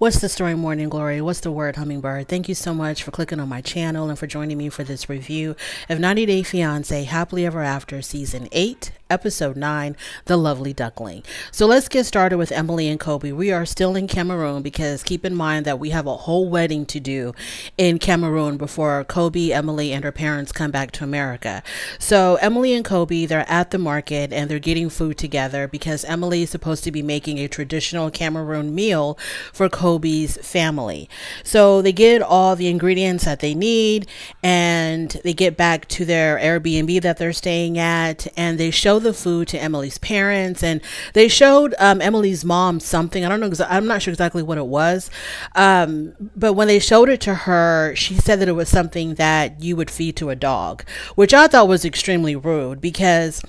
What's the story, Morning Glory? What's the word, Hummingbird? Thank you so much for clicking on my channel and for joining me for this review of 90 Day Fiance Happily Ever After Season 8, Episode 9, The Lovely Duckling. So let's get started with Emily and Kobe. We are still in Cameroon because keep in mind that we have a whole wedding to do in Cameroon before Kobe, Emily, and her parents come back to America. So Emily and Kobe, they're at the market and they're getting food together because Emily is supposed to be making a traditional Cameroon meal for Kobe Kobe's family. So they get all the ingredients that they need and they get back to their Airbnb that they're staying at and they show the food to Emily's parents and they showed um, Emily's mom something. I don't know, I'm not sure exactly what it was. Um, but when they showed it to her, she said that it was something that you would feed to a dog, which I thought was extremely rude because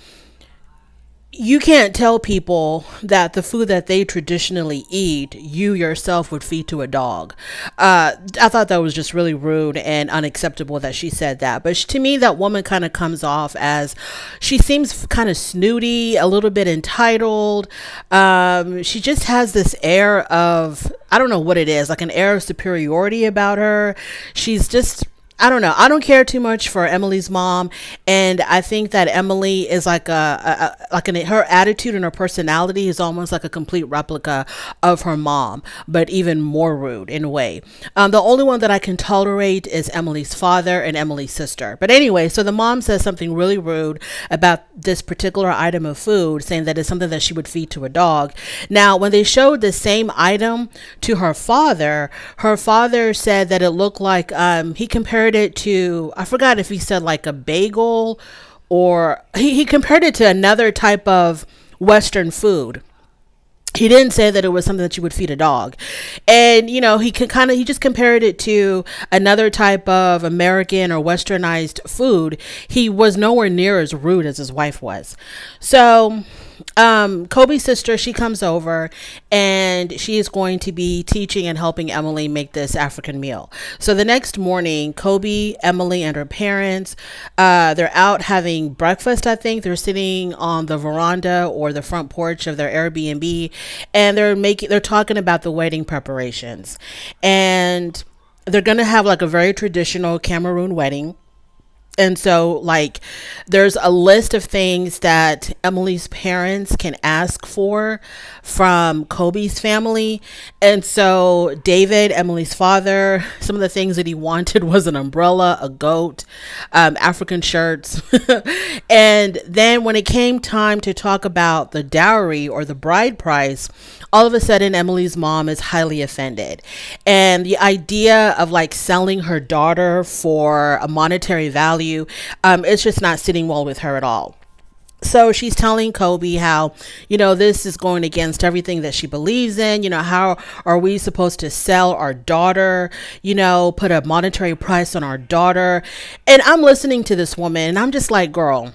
you can't tell people that the food that they traditionally eat, you yourself would feed to a dog. Uh, I thought that was just really rude and unacceptable that she said that. But to me, that woman kind of comes off as she seems kind of snooty, a little bit entitled. Um, she just has this air of, I don't know what it is, like an air of superiority about her. She's just I don't know. I don't care too much for Emily's mom, and I think that Emily is like a, a, like an her attitude and her personality is almost like a complete replica of her mom, but even more rude in a way. Um, the only one that I can tolerate is Emily's father and Emily's sister. But anyway, so the mom says something really rude about this particular item of food, saying that it's something that she would feed to a dog. Now, when they showed the same item to her father, her father said that it looked like um, he compared compared it to, I forgot if he said like a bagel or he, he compared it to another type of Western food. He didn't say that it was something that you would feed a dog. And you know he can kind of he just compared it to another type of american or westernized food. He was nowhere near as rude as his wife was. So um, Kobe's sister, she comes over and she is going to be teaching and helping Emily make this African meal. So the next morning, Kobe, Emily, and her parents, uh, they're out having breakfast. I think they're sitting on the veranda or the front porch of their Airbnb, and they're making they're talking about the wedding preparations, and they're gonna have like a very traditional Cameroon wedding and so, like, there's a list of things that Emily's parents can ask for from Kobe's family. And so, David, Emily's father, some of the things that he wanted was an umbrella, a goat, um, African shirts. and then, when it came time to talk about the dowry or the bride price, all of a sudden Emily's mom is highly offended. And the idea of like selling her daughter for a monetary value, um, it's just not sitting well with her at all. So she's telling Kobe how, you know, this is going against everything that she believes in. You know, how are we supposed to sell our daughter, you know, put a monetary price on our daughter? And I'm listening to this woman and I'm just like, girl,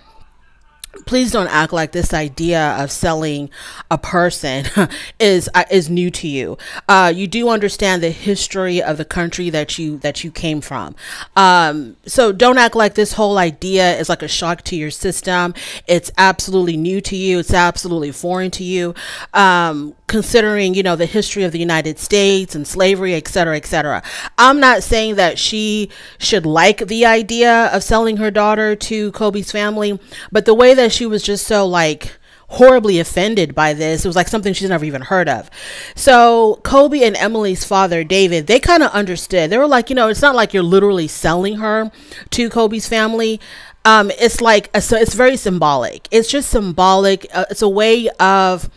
please don't act like this idea of selling a person is uh, is new to you. Uh, you do understand the history of the country that you that you came from. Um, so don't act like this whole idea is like a shock to your system. It's absolutely new to you. It's absolutely foreign to you. Um, considering you know the history of the United States and slavery, et cetera, et cetera. I'm not saying that she should like the idea of selling her daughter to Kobe's family, but the way that she was just so like horribly offended by this. It was like something she's never even heard of. So Kobe and Emily's father, David, they kind of understood. They were like, you know, it's not like you're literally selling her to Kobe's family. Um, it's like a, it's very symbolic. It's just symbolic. Uh, it's a way of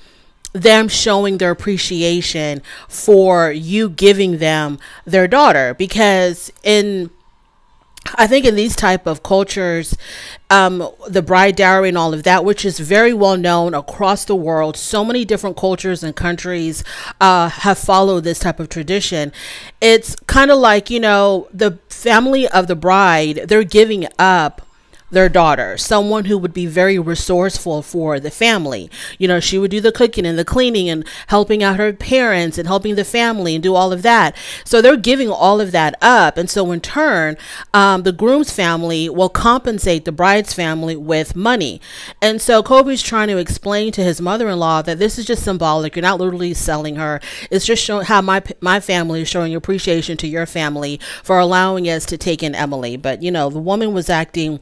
them showing their appreciation for you giving them their daughter because in I think in these type of cultures, um, the bride dowry and all of that, which is very well known across the world, so many different cultures and countries uh, have followed this type of tradition. It's kind of like you know the family of the bride; they're giving up their daughter, someone who would be very resourceful for the family. You know, she would do the cooking and the cleaning and helping out her parents and helping the family and do all of that. So they're giving all of that up. And so in turn, um, the groom's family will compensate the bride's family with money. And so Kobe's trying to explain to his mother-in-law that this is just symbolic. You're not literally selling her. It's just showing how my my family is showing appreciation to your family for allowing us to take in Emily. But you know, the woman was acting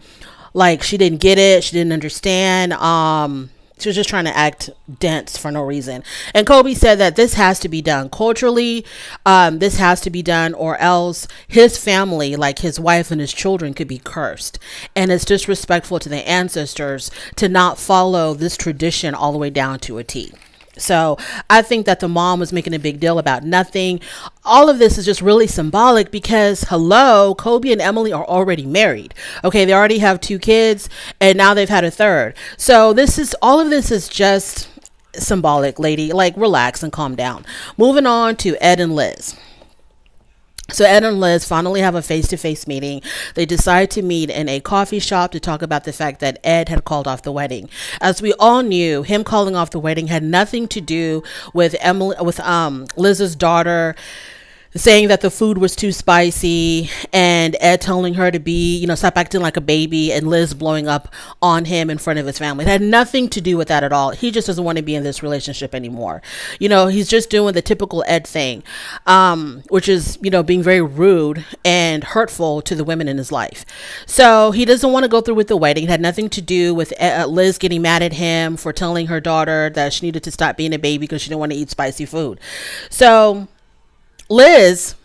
like she didn't get it, she didn't understand. Um, she was just trying to act dense for no reason. And Kobe said that this has to be done culturally. Um, this has to be done, or else his family, like his wife and his children, could be cursed. And it's disrespectful to the ancestors to not follow this tradition all the way down to a T. So I think that the mom was making a big deal about nothing. All of this is just really symbolic because, hello, Kobe and Emily are already married. Okay, they already have two kids and now they've had a third. So this is all of this is just symbolic, lady. Like, relax and calm down. Moving on to Ed and Liz. So Ed and Liz finally have a face-to-face meeting. They decide to meet in a coffee shop to talk about the fact that Ed had called off the wedding. As we all knew, him calling off the wedding had nothing to do with Emily with um Liz's daughter saying that the food was too spicy and Ed telling her to be, you know, stop acting like a baby and Liz blowing up on him in front of his family. It had nothing to do with that at all. He just doesn't want to be in this relationship anymore. You know, he's just doing the typical Ed thing, um, which is, you know, being very rude and hurtful to the women in his life. So he doesn't want to go through with the wedding. It had nothing to do with uh, Liz getting mad at him for telling her daughter that she needed to stop being a baby because she didn't want to eat spicy food. So, Liz,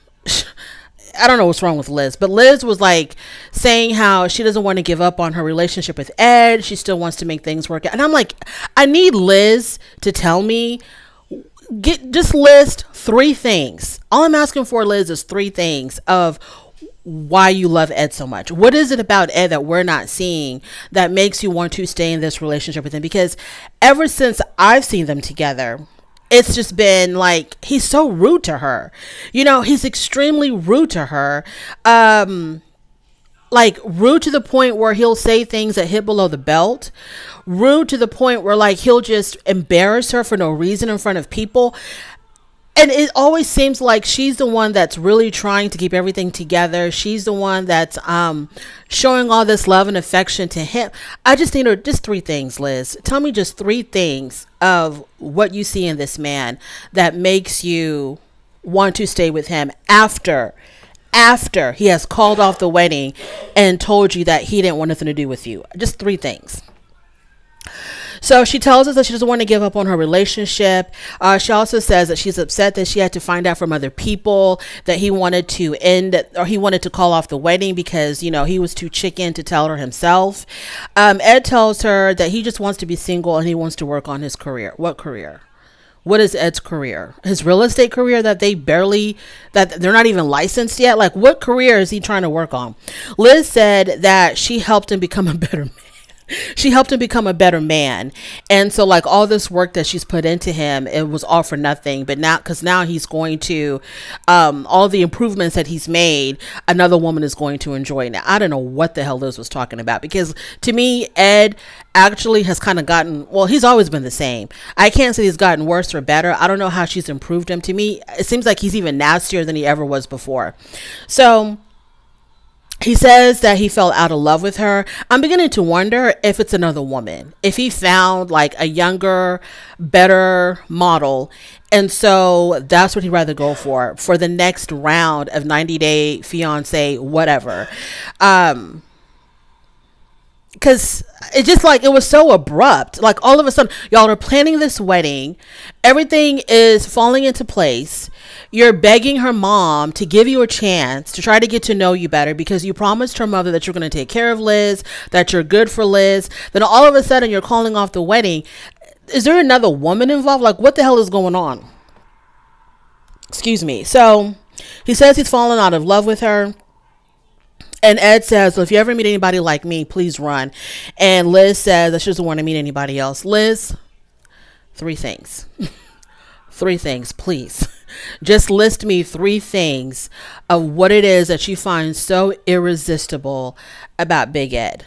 I don't know what's wrong with Liz, but Liz was like saying how she doesn't want to give up on her relationship with Ed. She still wants to make things work out. And I'm like, I need Liz to tell me get just list three things. All I'm asking for, Liz, is three things of why you love Ed so much. What is it about Ed that we're not seeing that makes you want to stay in this relationship with him? Because ever since I've seen them together, it's just been like he's so rude to her. You know, he's extremely rude to her. Um like rude to the point where he'll say things that hit below the belt. Rude to the point where like he'll just embarrass her for no reason in front of people and it always seems like she's the one that's really trying to keep everything together. She's the one that's um, showing all this love and affection to him. I just need her just three things, Liz. Tell me just three things of what you see in this man that makes you want to stay with him after after he has called off the wedding and told you that he didn't want nothing to do with you. Just three things. So she tells us that she doesn't want to give up on her relationship. Uh, she also says that she's upset that she had to find out from other people that he wanted to end or he wanted to call off the wedding because, you know, he was too chicken to tell her himself. Um, Ed tells her that he just wants to be single and he wants to work on his career. What career? what is Ed's career? His real estate career that they barely that they're not even licensed yet. Like what career is he trying to work on? Liz said that she helped him become a better man she helped him become a better man. And so like all this work that she's put into him, it was all for nothing. But now, cause now he's going to, um, all the improvements that he's made, another woman is going to enjoy. Now, I don't know what the hell Liz was talking about because to me, Ed actually has kind of gotten, well, he's always been the same. I can't say he's gotten worse or better. I don't know how she's improved him. To me, it seems like he's even nastier than he ever was before. So, he says that he fell out of love with her. I'm beginning to wonder if it's another woman. If he found like a younger, better model. And so that's what he'd rather go for for the next round of 90 Day Fiance, whatever. Um, because it just like it was so abrupt like all of a sudden y'all are planning this wedding everything is falling into place you're begging her mom to give you a chance to try to get to know you better because you promised her mother that you're going to take care of liz that you're good for liz then all of a sudden you're calling off the wedding is there another woman involved like what the hell is going on excuse me so he says he's fallen out of love with her and Ed says, well, if you ever meet anybody like me, please run. And Liz says that she doesn't want to meet anybody else. Liz, three things. three things, please. Just list me three things of what it is that you find so irresistible about Big Ed.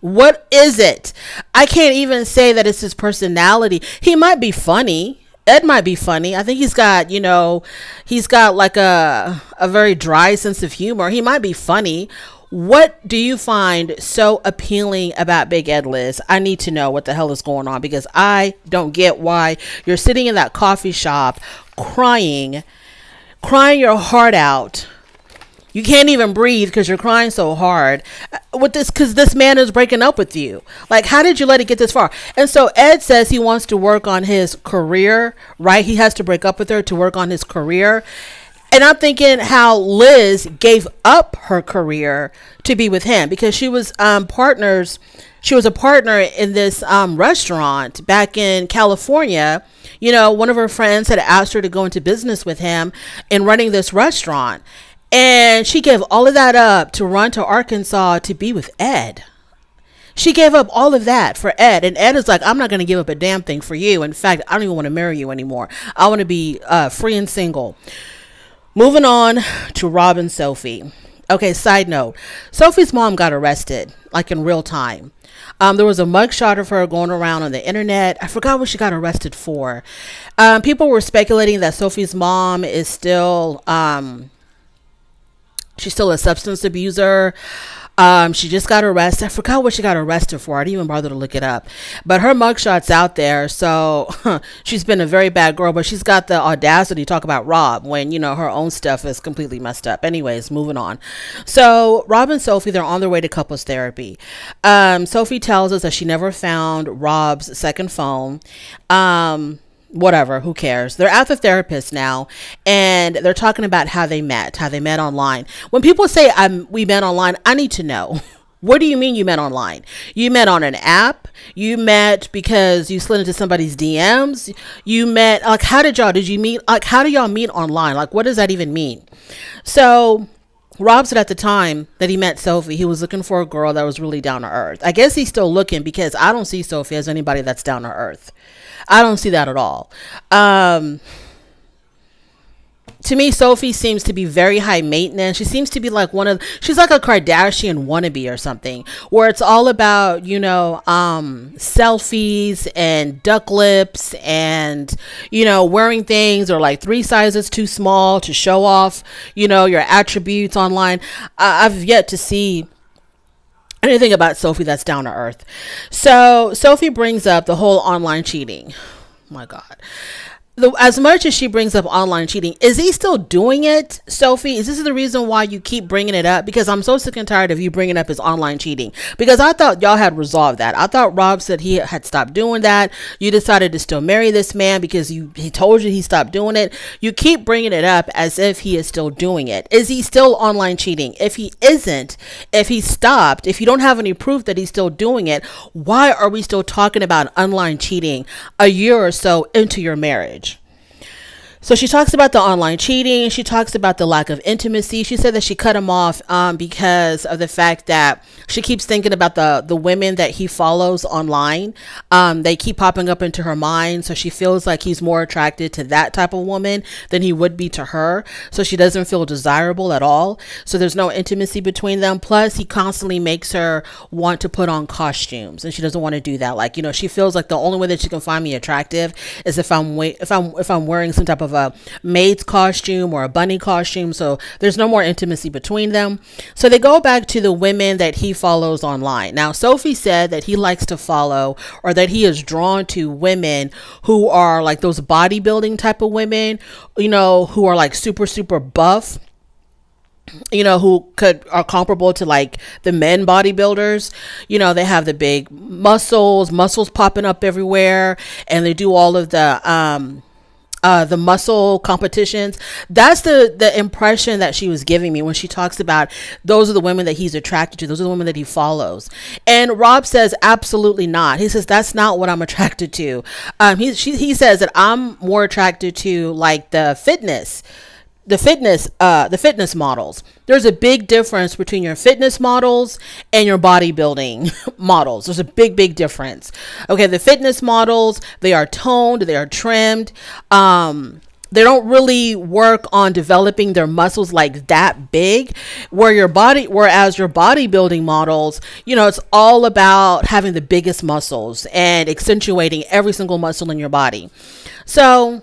What is it? I can't even say that it's his personality. He might be funny. Ed might be funny. I think he's got, you know, he's got like a a very dry sense of humor. He might be funny. What do you find so appealing about Big Ed Liz? I need to know what the hell is going on because I don't get why you're sitting in that coffee shop crying, crying your heart out you can't even breathe because you're crying so hard uh, with this because this man is breaking up with you. Like, how did you let it get this far? And so Ed says he wants to work on his career, right? He has to break up with her to work on his career. And I'm thinking how Liz gave up her career to be with him because she was um, partners. She was a partner in this um, restaurant back in California. You know, one of her friends had asked her to go into business with him in running this restaurant. And she gave all of that up to run to Arkansas to be with Ed. She gave up all of that for Ed. And Ed is like, I'm not going to give up a damn thing for you. In fact, I don't even want to marry you anymore. I want to be uh, free and single. Moving on to Rob and Sophie. Okay, side note Sophie's mom got arrested, like in real time. Um, there was a mugshot of her going around on the internet. I forgot what she got arrested for. Um, people were speculating that Sophie's mom is still um, She's still a substance abuser. Um, she just got arrested. I forgot what she got arrested for. I didn't even bother to look it up. But her mugshot's out there. So she's been a very bad girl, but she's got the audacity to talk about Rob when, you know, her own stuff is completely messed up. Anyways, moving on. So Rob and Sophie, they're on their way to couples therapy. Um, Sophie tells us that she never found Rob's second phone. Um, whatever, who cares? They're at the therapist now and they're talking about how they met, how they met online. When people say I'm we met online, I need to know. What do you mean you met online? You met on an app? You met because you slid into somebody's DMs? You met like how did y'all did you meet like how do y'all meet online? Like what does that even mean? So Rob said at the time that he met Sophie, he was looking for a girl that was really down to earth. I guess he's still looking because I don't see Sophie as anybody that's down to earth. I don't see that at all. Um, to me, Sophie seems to be very high maintenance. She seems to be like one of she's like a Kardashian wannabe or something, where it's all about you know um, selfies and duck lips and you know wearing things or like three sizes too small to show off you know your attributes online. I- I've yet to see anything about Sophie that's down to earth. So Sophie brings up the whole online cheating. Oh my God the, as much as she brings up online cheating, is he still doing it, Sophie? Is this the reason why you keep bringing it up? Because I'm so sick and tired of you bringing up his online cheating. Because I thought y'all had resolved that. I thought Rob said he had stopped doing that. You decided to still marry this man because you he told you he stopped doing it. You keep bringing it up as if he is still doing it. Is he still online cheating? If he isn't, if he stopped, if you don't have any proof that he's still doing it, why are we still talking about online cheating a year or so into your marriage? So she talks about the online cheating. She talks about the lack of intimacy. She said that she cut him off um, because of the fact that she keeps thinking about the the women that he follows online. Um, they keep popping up into her mind, so she feels like he's more attracted to that type of woman than he would be to her. So she doesn't feel desirable at all. So there's no intimacy between them. Plus, he constantly makes her want to put on costumes, and she doesn't want to do that. Like you know, she feels like the only way that she can find me attractive is if I'm if I'm if I'm wearing some type of a maid's costume or a bunny costume. So there's no more intimacy between them. So they go back to the women that he follows online. Now, Sophie said that he likes to follow or that he is drawn to women who are like those bodybuilding type of women, you know, who are like super, super buff you know who could are comparable to like the men bodybuilders you know they have the big muscles muscles popping up everywhere and they do all of the um uh, the muscle competitions. That's the the impression that she was giving me when she talks about those are the women that he's attracted to. Those are the women that he follows. And Rob says absolutely not. He says that's not what I'm attracted to. Um, he she, he says that I'm more attracted to like the fitness the fitness uh the fitness models. There's a big difference between your fitness models and your bodybuilding models. There's a big big difference. Okay the fitness models they are toned they are trimmed. Um they don't really work on developing their muscles like that big where your body whereas your bodybuilding models you know it's all about having the biggest muscles and accentuating every single muscle in your body. So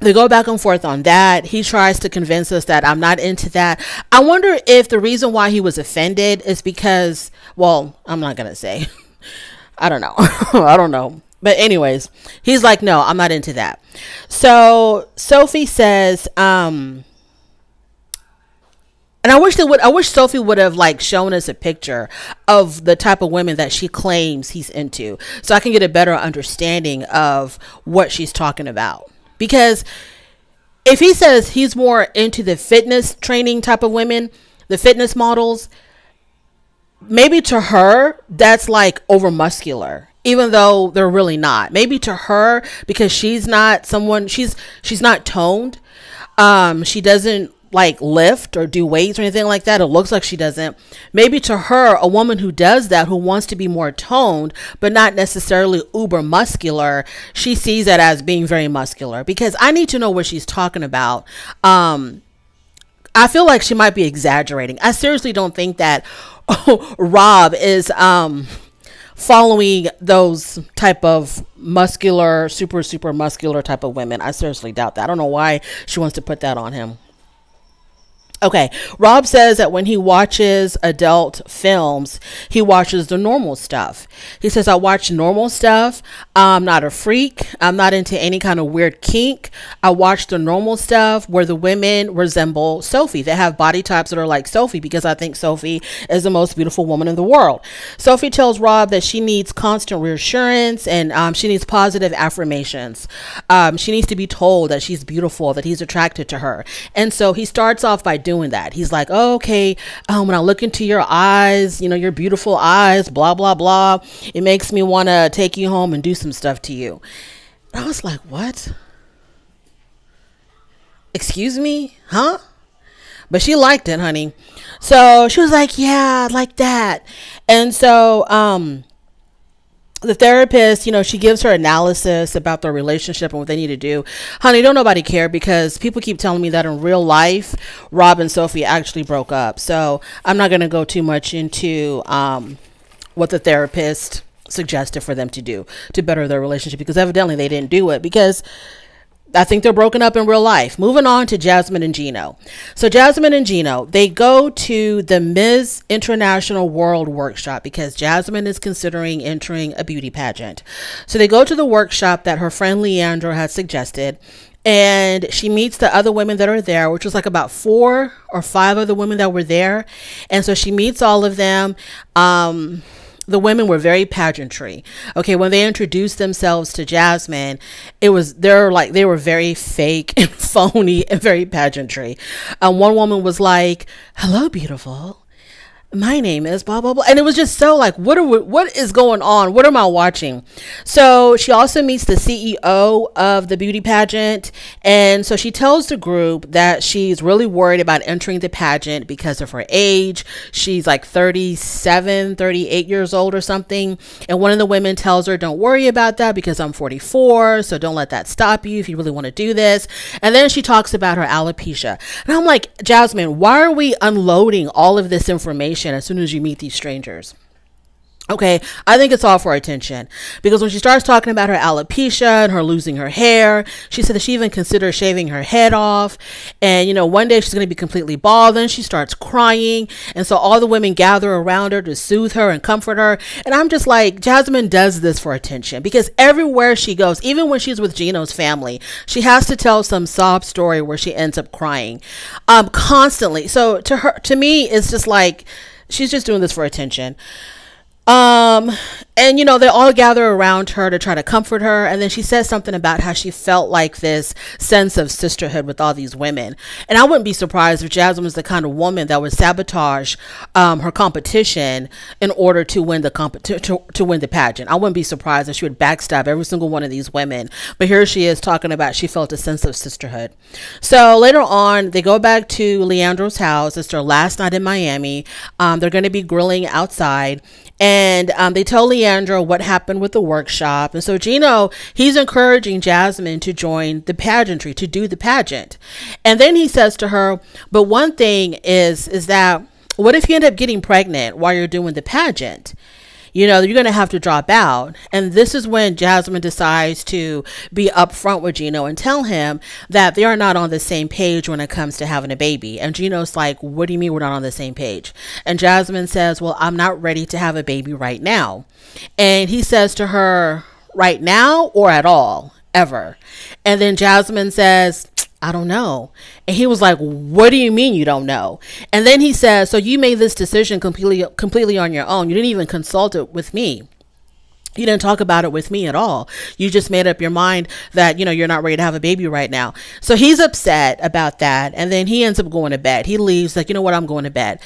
they go back and forth on that. He tries to convince us that I'm not into that. I wonder if the reason why he was offended is because, well, I'm not going to say. I don't know. I don't know. But anyways, he's like, no, I'm not into that. So Sophie says, um, and I wish they would. I wish Sophie would have like shown us a picture of the type of women that she claims he's into, so I can get a better understanding of what she's talking about. Because if he says he's more into the fitness training type of women, the fitness models, maybe to her that's like over muscular even though they're really not. Maybe to her because she's not someone she's she's not toned. Um she doesn't like lift or do weights or anything like that. It looks like she doesn't. Maybe to her, a woman who does that, who wants to be more toned, but not necessarily uber muscular, she sees it as being very muscular because I need to know what she's talking about. Um, I feel like she might be exaggerating. I seriously don't think that Rob is um following those type of muscular, super, super muscular type of women. I seriously doubt that. I don't know why she wants to put that on him. Okay, Rob says that when he watches adult films, he watches the normal stuff. He says, I watch normal stuff. I'm not a freak. I'm not into any kind of weird kink. I watch the normal stuff where the women resemble Sophie. They have body types that are like Sophie because I think Sophie is the most beautiful woman in the world. Sophie tells Rob that she needs constant reassurance and um, she needs positive affirmations. Um, she needs to be told that she's beautiful, that he's attracted to her. And so he starts off by doing that. He's like, oh, okay, um, when I look into your eyes, you know, your beautiful eyes, blah, blah, blah, it makes me want to take you home and do some stuff to you. And I was like, what? Excuse me? Huh? But she liked it, honey. So she was like, yeah, like that. And so, um, the therapist, you know, she gives her analysis about their relationship and what they need to do. Honey, don't nobody care because people keep telling me that in real life, Rob and Sophie actually broke up. So I'm not going to go too much into um, what the therapist suggested for them to do to better their relationship because evidently they didn't do it because I think they're broken up in real life. Moving on to Jasmine and Gino. So Jasmine and Gino, they go to the Ms. International World Workshop because Jasmine is considering entering a beauty pageant. So they go to the workshop that her friend Leandro had suggested and she meets the other women that are there, which was like about four or five of the women that were there. And so she meets all of them. Um, the women were very pageantry. Okay, when they introduced themselves to Jasmine, it was they're like they were very fake and phony and very pageantry. Um, one woman was like, "Hello, beautiful." My name is blah blah blah. And it was just so like what are we, what is going on? What am i watching? So she also meets the ceo of the beauty pageant. And so she tells the group that she's really worried about entering the pageant because of her age. She's like 37 38 years old or something. And one of the women tells her don't worry about that because i'm 44 so don't let that stop you if you really want to do this. And then she talks about her alopecia. And i'm like jasmine why are we unloading all of this information as soon as you meet these strangers. Okay, I think it's all for attention because when she starts talking about her alopecia and her losing her hair, she said that she even considered shaving her head off. And you know, one day she's going to be completely bald. Then she starts crying, and so all the women gather around her to soothe her and comfort her. And I'm just like, Jasmine does this for attention because everywhere she goes, even when she's with Gino's family, she has to tell some sob story where she ends up crying, um, constantly. So to her, to me, it's just like she's just doing this for attention. Um, and you know, they all gather around her to try to comfort her. And then she says something about how she felt like this sense of sisterhood with all these women. And I wouldn't be surprised if Jasmine was the kind of woman that would sabotage um, her competition in order to win the comp- to, to, to win the pageant. I wouldn't be surprised if she would backstab every single one of these women. But here she is talking about she felt a sense of sisterhood. So later on, they go back to Leandro's house. It's their last night in Miami. Um, they're going to be grilling outside and um, they tell Leandro what happened with the workshop. And so Gino, he's encouraging Jasmine to join the pageantry, to do the pageant. And then he says to her, "But one thing is, is that." What if you end up getting pregnant while you're doing the pageant? You know, you're going to have to drop out. And this is when Jasmine decides to be upfront with Gino and tell him that they are not on the same page when it comes to having a baby. And Gino's like, What do you mean we're not on the same page? And Jasmine says, Well, I'm not ready to have a baby right now. And he says to her, Right now or at all, ever. And then Jasmine says, I don't know. And he was like, "What do you mean you don't know?" And then he says, "So you made this decision completely completely on your own. You didn't even consult it with me." You didn't talk about it with me at all. You just made up your mind that, you know, you're not ready to have a baby right now. So he's upset about that. And then he ends up going to bed. He leaves, like, you know what, I'm going to bed.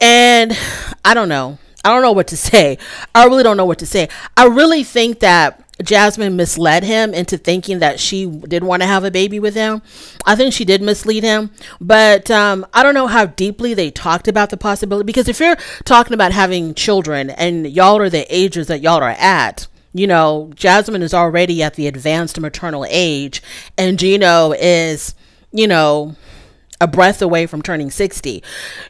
And I don't know. I don't know what to say. I really don't know what to say. I really think that Jasmine misled him into thinking that she did want to have a baby with him. I think she did mislead him, but um, I don't know how deeply they talked about the possibility. Because if you're talking about having children and y'all are the ages that y'all are at, you know, Jasmine is already at the advanced maternal age, and Gino is, you know, a breath away from turning 60.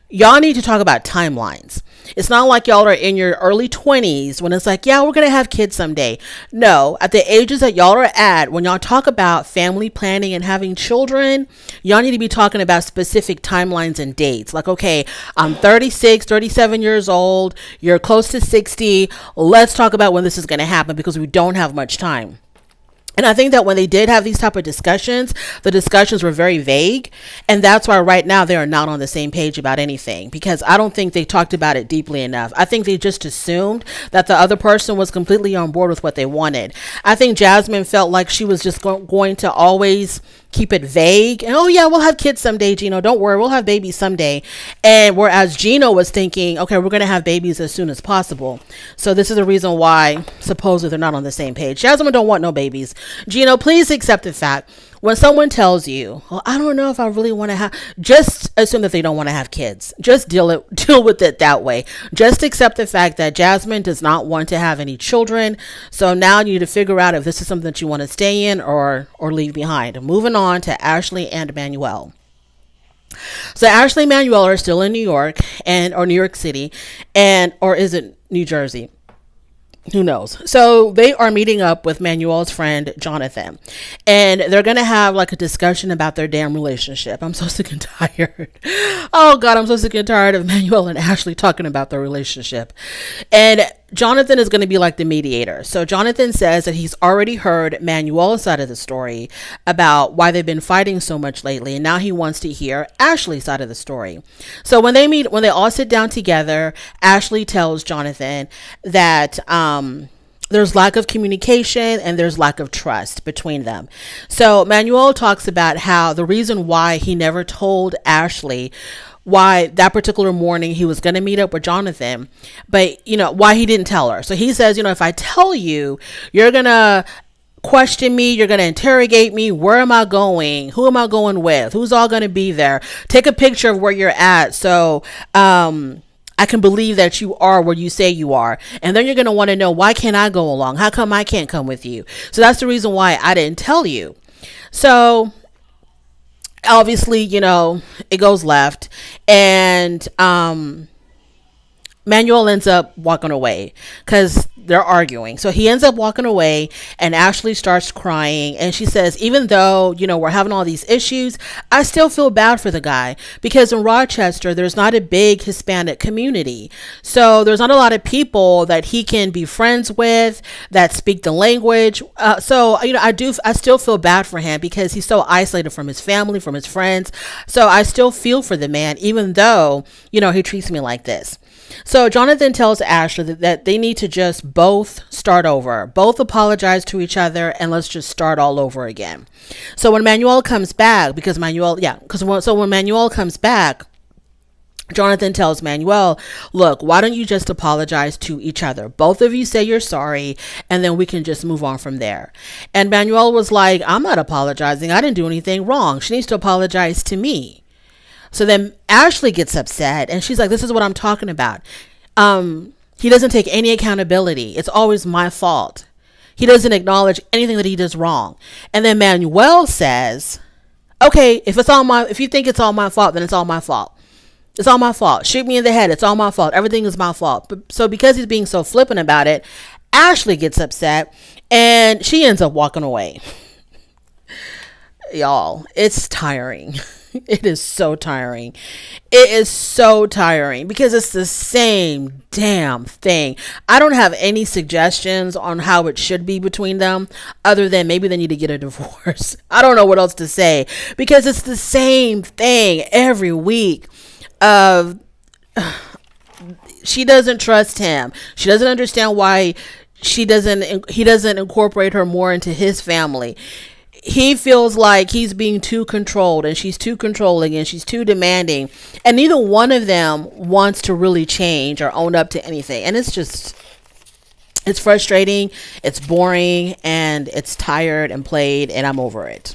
Y'all need to talk about timelines. It's not like y'all are in your early 20s when it's like, yeah, we're going to have kids someday. No, at the ages that y'all are at, when y'all talk about family planning and having children, y'all need to be talking about specific timelines and dates. Like, okay, I'm 36, 37 years old, you're close to 60. Let's talk about when this is going to happen because we don't have much time. And I think that when they did have these type of discussions, the discussions were very vague. And that's why right now they are not on the same page about anything because I don't think they talked about it deeply enough. I think they just assumed that the other person was completely on board with what they wanted. I think Jasmine felt like she was just go- going to always keep it vague. And oh yeah we'll have kids someday gino. Don't worry. We'll have babies someday. And whereas gino was thinking okay we're to have babies as soon as possible. So this is the reason why supposedly they're not on the same page. Jasmine don't want no babies. Gino please accept the fact when someone tells you, well, I don't know if I really want to have, just assume that they don't want to have kids. Just deal it, deal with it that way. Just accept the fact that Jasmine does not want to have any children. So now you need to figure out if this is something that you want to stay in or or leave behind. Moving on to Ashley and Manuel. So Ashley and Manuel are still in New York and or New York City, and or is it New Jersey? Who knows? So they are meeting up with Manuel's friend Jonathan, and they're gonna have like a discussion about their damn relationship. I'm so sick and tired. Oh God, I'm so sick and tired of Manuel and Ashley talking about their relationship. And Jonathan is going to be like the mediator. So Jonathan says that he's already heard Manuel's side of the story about why they've been fighting so much lately, and now he wants to hear Ashley's side of the story. So when they meet, when they all sit down together, Ashley tells Jonathan that um, there's lack of communication and there's lack of trust between them. So Manuel talks about how the reason why he never told Ashley why that particular morning he was going to meet up with Jonathan, but you know, why he didn't tell her. So he says, you know, if I tell you, you're going to question me, you're going to interrogate me. Where am I going? Who am I going with? Who's all going to be there? Take a picture of where you're at. So, um, I can believe that you are where you say you are. And then you're going to want to know, why can't I go along? How come I can't come with you? So that's the reason why I didn't tell you. So obviously, you know, it goes left. And um Manuel ends up walking away because they're arguing. So he ends up walking away and Ashley starts crying and she says, even though, you know, we're having all these issues, I still feel bad for the guy because in Rochester, there's not a big Hispanic community. So there's not a lot of people that he can be friends with that speak the language. Uh, so, you know, I do, I still feel bad for him because he's so isolated from his family, from his friends. So I still feel for the man, even though, you know, he treats me like this. So Jonathan tells Ashley that, they need to just both start over, both apologize to each other, and let's just start all over again. So when Manuel comes back, because Manuel, yeah, because so when Manuel comes back, Jonathan tells Manuel, look, why don't you just apologize to each other? Both of you say you're sorry, and then we can just move on from there. And Manuel was like, I'm not apologizing. I didn't do anything wrong. She needs to apologize to me. So then Ashley gets upset and she's like, This is what I'm talking about. Um, He doesn't take any accountability. It's always my fault. He doesn't acknowledge anything that he does wrong. And then Manuel says, "Okay, if it's all my if you think it's all my fault, then it's all my fault. It's all my fault. Shoot me in the head. It's all my fault. Everything is my fault." But, so because he's being so flippant about it, Ashley gets upset and she ends up walking away. Y'all, it's tiring. It is so tiring. It is so tiring because it's the same damn thing. I don't have any suggestions on how it should be between them other than maybe they need to get a divorce. I don't know what else to say because it's the same thing every week of she doesn't trust him. She doesn't understand why she doesn't he doesn't incorporate her more into his family he feels like he's being too controlled and she's too controlling and she's too demanding. And neither one of them wants to really change or own up to anything. And it's just it's frustrating it's boring and it's tired and played and i'm over it.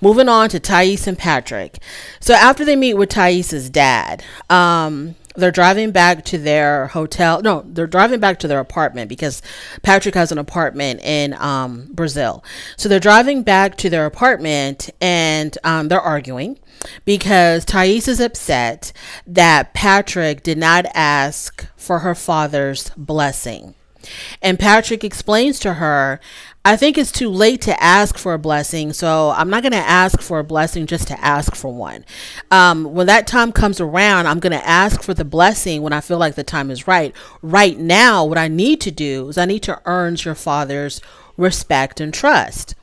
Moving on to thais and patrick. So after they meet with thais's dad um they're driving back to their hotel. No, they're driving back to their apartment because Patrick has an apartment in um, Brazil. So they're driving back to their apartment and um, they're arguing because Thais is upset that Patrick did not ask for her father's blessing. And Patrick explains to her I think it's too late to ask for a blessing, so I'm not going to ask for a blessing just to ask for one. Um, when that time comes around, I'm going to ask for the blessing when I feel like the time is right. Right now, what I need to do is I need to earn your father's respect and trust.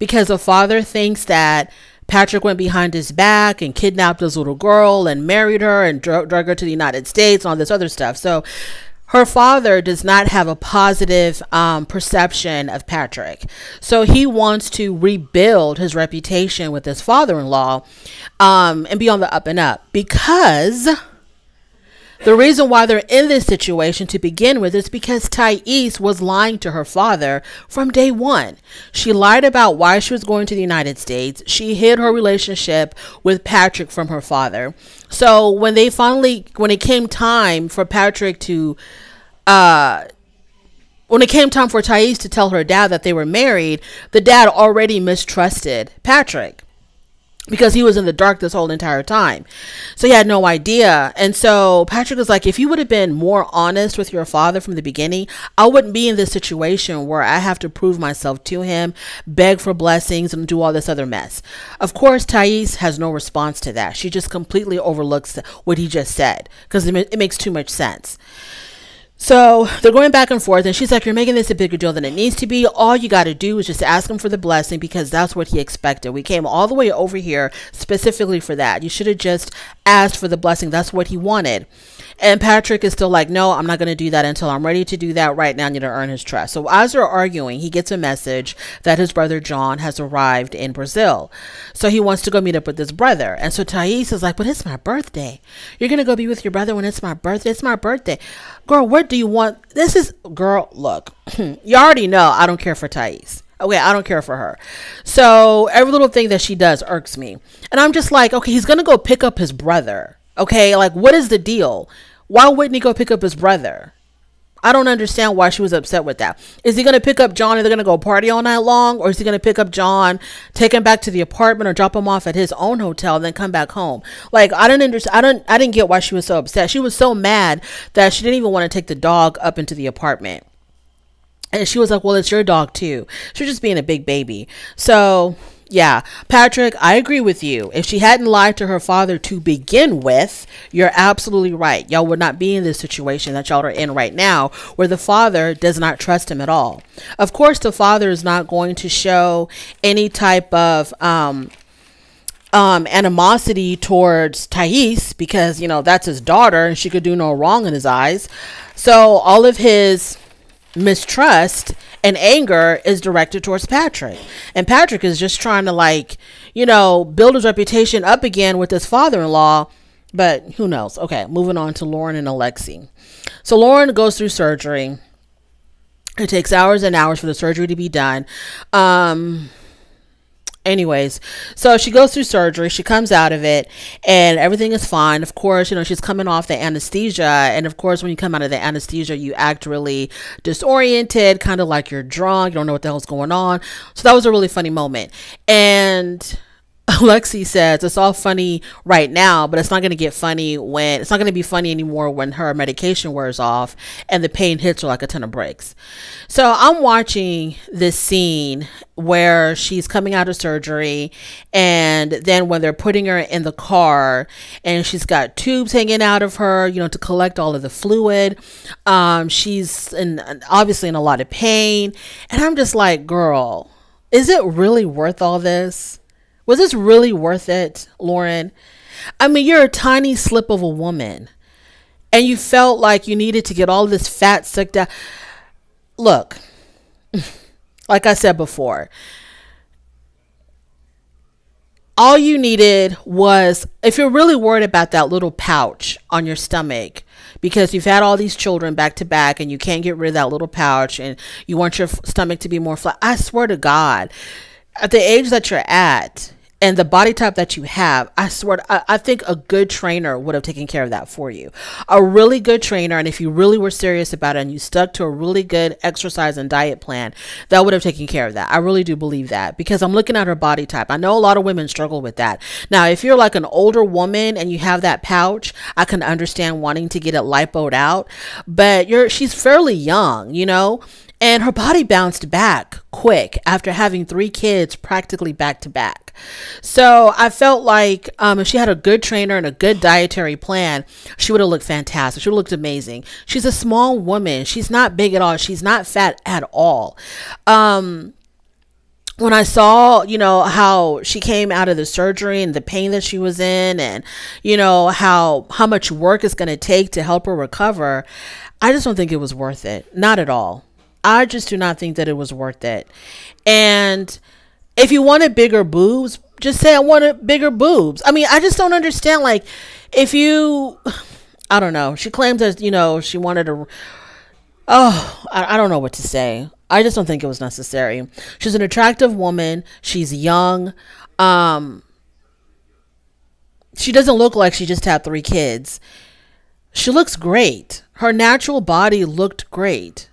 Because a father thinks that Patrick went behind his back and kidnapped his little girl and married her and drug, drug her to the United States and all this other stuff. So her father does not have a positive um, perception of Patrick. So he wants to rebuild his reputation with his father in law um, and be on the up and up because the reason why they're in this situation to begin with is because Thais was lying to her father from day one. She lied about why she was going to the United States. She hid her relationship with Patrick from her father. So when they finally, when it came time for Patrick to, uh, when it came time for Thais to tell her dad that they were married, the dad already mistrusted Patrick because he was in the dark this whole entire time. So he had no idea. And so Patrick was like, if you would have been more honest with your father from the beginning, I wouldn't be in this situation where I have to prove myself to him, beg for blessings, and do all this other mess. Of course, Thais has no response to that. She just completely overlooks what he just said because it makes too much sense. So they're going back and forth, and she's like, You're making this a bigger deal than it needs to be. All you got to do is just ask him for the blessing because that's what he expected. We came all the way over here specifically for that. You should have just asked for the blessing. That's what he wanted. And Patrick is still like, no, I'm not going to do that until I'm ready to do that right now. I need to earn his trust. So as they're arguing, he gets a message that his brother John has arrived in Brazil. So he wants to go meet up with his brother. And so Thais is like, but it's my birthday. You're going to go be with your brother when it's my birthday. It's my birthday. Girl, what do you want? This is, girl, look, you already know I don't care for Thais. Oh, okay, I don't care for her. So every little thing that she does irks me. And I'm just like, okay, he's going to go pick up his brother. Okay, like what is the deal? Why wouldn't he go pick up his brother? I don't understand why she was upset with that. Is he going to pick up John and they're going to go party all night long? Or is he going to pick up John, take him back to the apartment or drop him off at his own hotel and then come back home? Like, I didn't understand. I don't, I didn't get why she was so upset. She was so mad that she didn't even want to take the dog up into the apartment. And she was like, well, it's your dog too. She was just being a big baby. So yeah, Patrick, I agree with you. If she hadn't lied to her father to begin with, you're absolutely right. Y'all would not be in this situation that y'all are in right now, where the father does not trust him at all. Of course, the father is not going to show any type of um, um, animosity towards Thais because, you know, that's his daughter and she could do no wrong in his eyes. So all of his mistrust and anger is directed towards Patrick. And Patrick is just trying to, like, you know, build his reputation up again with his father in law. But who knows? Okay, moving on to Loren and Alexei. So Loren goes through surgery. It takes hours and hours for the surgery to be done. Um, anyways so she goes through surgery she comes out of it and everything is fine. Of course you know she's coming off the anesthesia and of course when you come out of the anesthesia you act really disoriented kind of like you're drunk you don't know what the hell's going on. So that was a really funny moment. And Lexi says it's all funny right now, but it's not going to get funny when it's not going to be funny anymore when her medication wears off and the pain hits her like a ton of bricks. So I'm watching this scene where she's coming out of surgery, and then when they're putting her in the car, and she's got tubes hanging out of her, you know, to collect all of the fluid. Um, she's in obviously in a lot of pain, and I'm just like, girl, is it really worth all this? Was this really worth it, Loren? I mean, you're a tiny slip of a woman and you felt like you needed to get all this fat sucked out. Look, like I said before, all you needed was if you're really worried about that little pouch on your stomach because you've had all these children back to back and you can't get rid of that little pouch and you want your stomach to be more flat. I swear to God, at the age that you're at, and the body type that you have, I swear, I, I, think a good trainer would have taken care of that for you. A really good trainer, and if you really were serious about it and you stuck to a really good exercise and diet plan, that would have taken care of that. I really do believe that because I'm looking at her body type. I know a lot of women struggle with that. Now, if you're like an older woman and you have that pouch, I can understand wanting to get it lipoed out, but you're she's fairly young, you know and her body bounced back quick after having three kids practically back to back. So I felt like um, if she had a good trainer and a good dietary plan, she would have looked fantastic. She would have looked amazing. She's a small woman. She's not big at all. She's not fat at all. Um, when I saw, you know, how she came out of the surgery and the pain that she was in and, you know, how how much work it's going to take to help her recover, I just don't think it was worth it. Not at all. I just do not think that it was worth it. And if you wanted bigger boobs, just say I wanted bigger boobs. I mean, I just don't understand. Like, if you, I don't know. She claims that you know she wanted to. Oh, I, I don't know what to say. I just don't think it was necessary. She's an attractive woman. She's young. Um, she doesn't look like she just had three kids. She looks great. Her natural body looked great.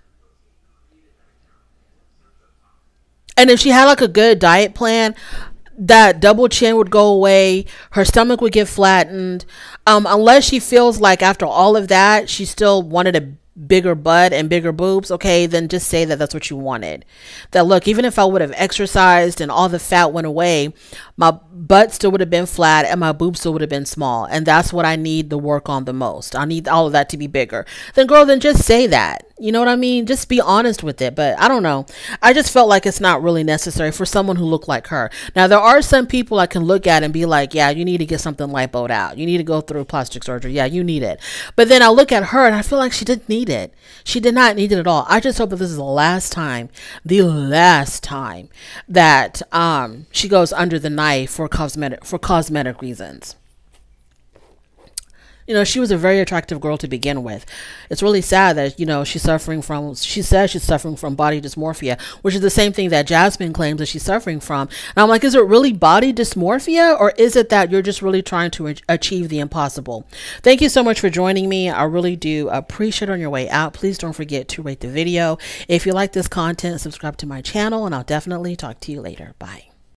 And if she had like a good diet plan, that double chin would go away. Her stomach would get flattened. Um, unless she feels like after all of that, she still wanted a bigger butt and bigger boobs, okay, then just say that that's what you wanted. That look, even if I would have exercised and all the fat went away, my butt still would have been flat and my boobs still would have been small. And that's what I need to work on the most. I need all of that to be bigger. Then, girl, then just say that. You know what I mean? Just be honest with it. But I don't know. I just felt like it's not really necessary for someone who looked like her. Now, there are some people I can look at and be like, yeah, you need to get something lipoed out. You need to go through plastic surgery. Yeah, you need it. But then I look at her and I feel like she didn't need it. She did not need it at all. I just hope that this is the last time, the last time that um, she goes under the knife for cosmetic for cosmetic reasons you know, she was a very attractive girl to begin with. It's really sad that, you know, she's suffering from, she says she's suffering from body dysmorphia, which is the same thing that Jasmine claims that she's suffering from. And I'm like, is it really body dysmorphia or is it that you're just really trying to achieve the impossible? Thank you so much for joining me. I really do appreciate on your way out. Please don't forget to rate the video. If you like this content, subscribe to my channel and I'll definitely talk to you later. Bye.